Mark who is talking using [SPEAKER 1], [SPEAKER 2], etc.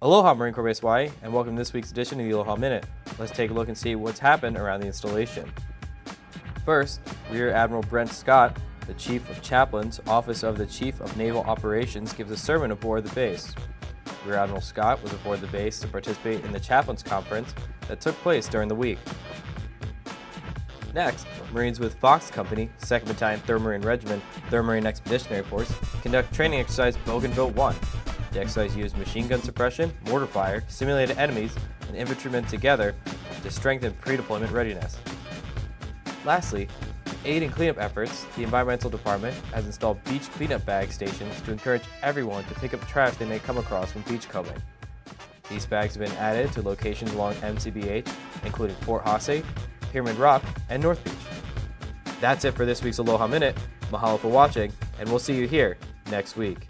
[SPEAKER 1] Aloha Marine Corps Base Hawaii, and welcome to this week's edition of the Aloha Minute. Let's take a look and see what's happened around the installation. First, Rear Admiral Brent Scott, the Chief of Chaplains, Office of the Chief of Naval Operations, gives a sermon aboard the base. Rear Admiral Scott was aboard the base to participate in the Chaplains Conference that took place during the week. Next, Marines with Fox Company, 2nd Battalion 3rd Marine Regiment, 3rd Marine Expeditionary Force, conduct training exercise Bougainville 1. The exercise used machine gun suppression, mortar fire, simulated enemies, and infantrymen together to strengthen pre-deployment readiness. Lastly, to aid in cleanup efforts, the Environmental Department has installed beach cleanup bag stations to encourage everyone to pick up trash they may come across when beach combing. These bags have been added to locations along MCBH, including Fort Hase, Pyramid Rock, and North Beach. That's it for this week's Aloha Minute. Mahalo for watching, and we'll see you here next week.